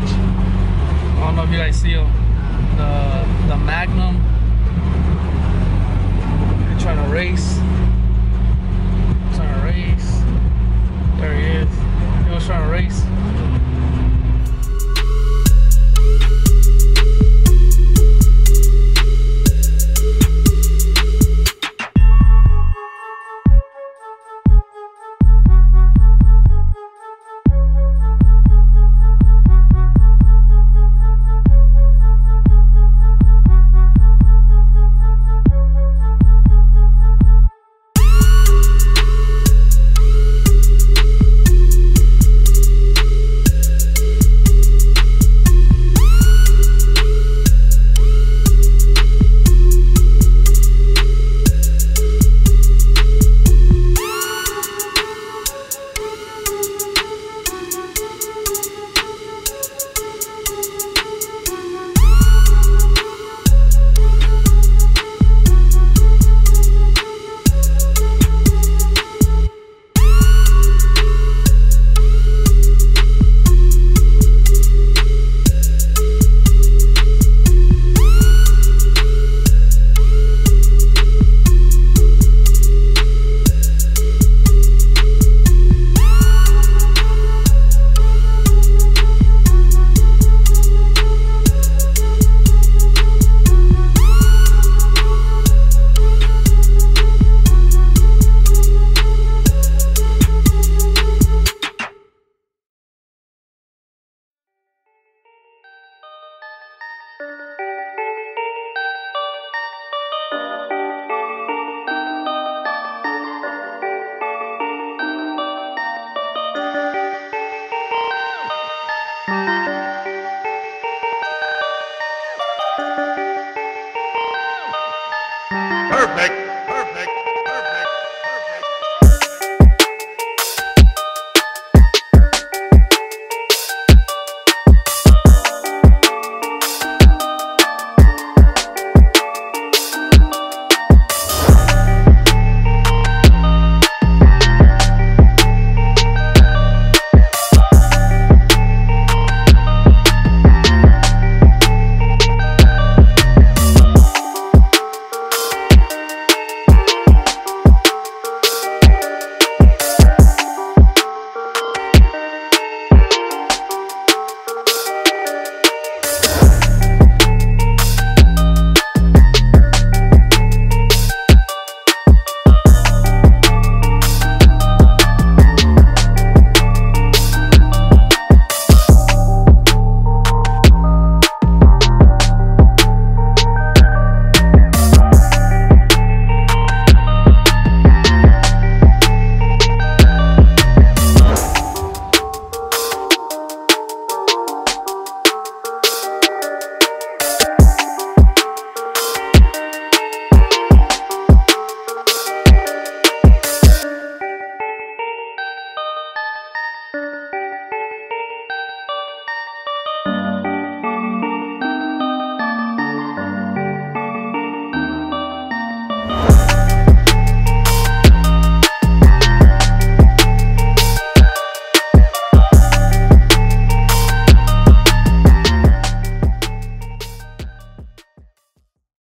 much. I don't know if you guys see them. The, the Magnum. They're trying to race. Perfect.